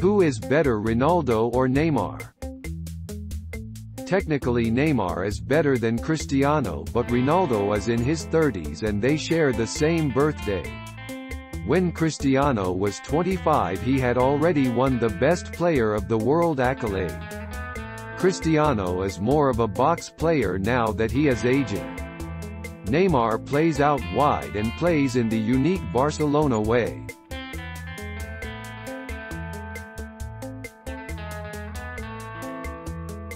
Who is better Ronaldo or Neymar? Technically Neymar is better than Cristiano but Ronaldo is in his 30s and they share the same birthday. When Cristiano was 25 he had already won the Best Player of the World accolade. Cristiano is more of a box player now that he is aging. Neymar plays out wide and plays in the unique Barcelona way.